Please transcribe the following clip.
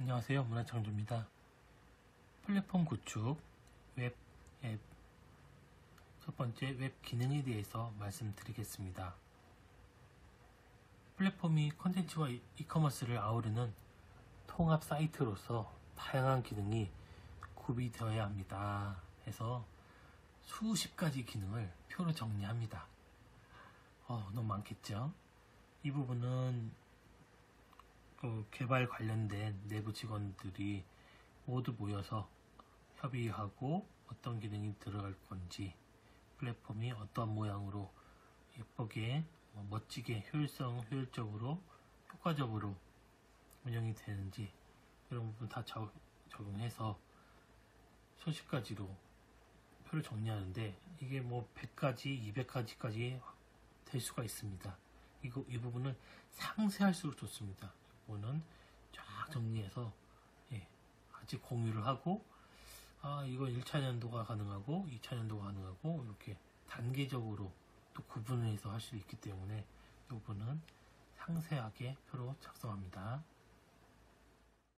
안녕하세요. 문화창조입니다. 플랫폼 구축, 웹 앱, 첫 번째 웹 기능에 대해서 말씀드리겠습니다. 플랫폼이 콘텐츠와 이- 이커머스를 아우르는 통합 사이트로서 다양한 기능이 구비되어야 합니다. 해서 수십 가지 기능을 표로 정리합니다. 어, 너무 많겠죠? 이 부분은 그 개발 관련된 내부 직원들이 모두 모여서 협의하고 어떤 기능이 들어갈 건지 플랫폼이 어떤 모양으로 예쁘게 어, 멋지게 효율성 효율적으로 효과적으로 운영이 되는지 이런 부분 다 적, 적용해서 가지로 표를 정리하는데 이게 뭐 100가지, 200가지까지 될 수가 있습니다. 이거, 이 부분은 상세할수록 좋습니다. 이거는 쫙 정리해서 예, 같이 공유를 하고 아 이거 1차 연도가 가능하고 2차 연도가 가능하고 이렇게 단계적으로 또 구분해서 할 수 있기 때문에 이 부분은 상세하게 표로 작성합니다.